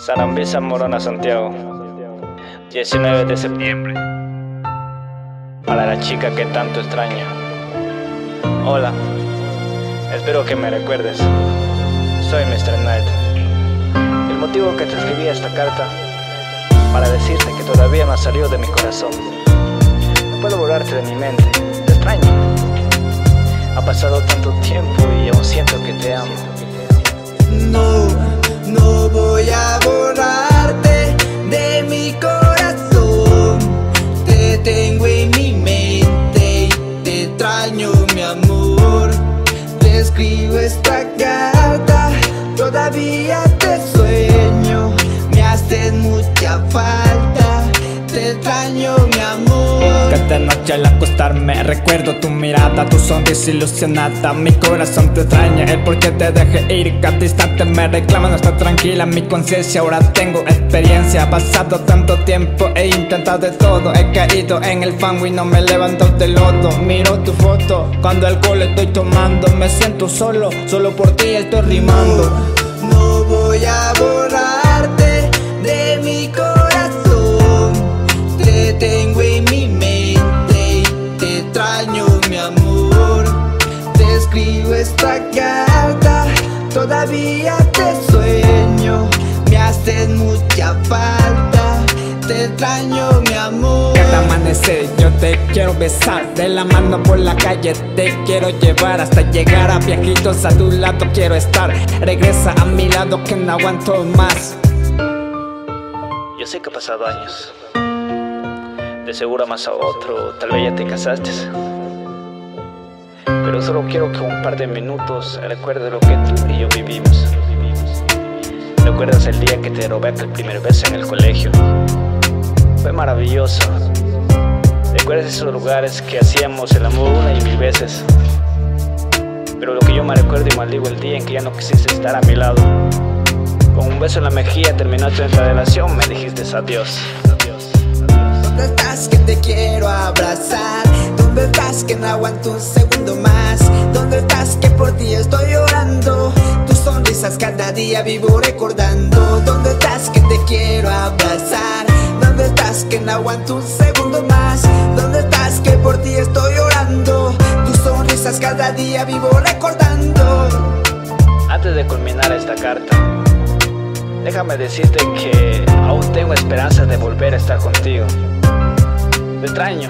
Sarambisa Morona, Santiago. 19 de septiembre. Para la chica que tanto extraña. Hola. Espero que me recuerdes. Soy Mr. Knight. El motivo que te escribí esta carta para decirte que todavía no ha salido de mi corazón. No puedo borrarte de mi mente. Te extraño. Ha pasado tanto tiempo y aún siento que te amo. No, no voy a borrarte de mi corazón. Te tengo en mi mente y te extraño, mi amor. Te escribo esta carta, todavía te sueño. Me haces mucha falta, te extraño, mi amor. Cada noche al acostarme recuerdo tu mirada, tu sonrisa ilusionada. Mi corazón te extraña, el por qué te dejé ir. Cada instante me reclama no estar tranquila Mi conciencia. Ahora tengo experiencia Ha pasado tanto tiempo, he intentado de todo. He caído en el fango y no me levanto del lodo. Miro tu foto, cuando alcohol estoy tomando. Me siento solo, solo por ti estoy rimando todavía te sueño. Me haces mucha falta, te extraño, mi amor. Cada amanecer yo te quiero besar De la mano por la calle te quiero llevar Hasta llegar a viejitos a tu lado quiero estar Regresa a mi lado que no aguanto más Yo sé que ha pasado años. De seguro amas a otro, tal vez ya te casaste. Pero solo quiero que un par de minutos recuerde lo que tú y yo vivimos. ¿Recuerdas el día que te robé el primer beso en el colegio? Fue maravilloso. ¿Recuerdas esos lugares que hacíamos el amor una y mil veces? Pero lo que yo me recuerdo y maldigo el día en que ya no quisiste estar a mi lado. Con un beso en la mejilla terminaste nuestra relación, me dijiste. Adiós, adiós. ¿Dónde estás que te quiero abrazar? ¿Dónde estás que no aguanto un segundo más? ¿Dónde estás que por ti estoy llorando? Tus sonrisas cada día vivo recordando. ¿Dónde estás que te quiero abrazar? ¿Dónde estás que no aguanto un segundo más? ¿Dónde estás que por ti estoy llorando? Tus sonrisas cada día vivo recordando. Antes de culminar esta carta, déjame decirte que aún tengo esperanzas de volver a estar contigo. Te extraño,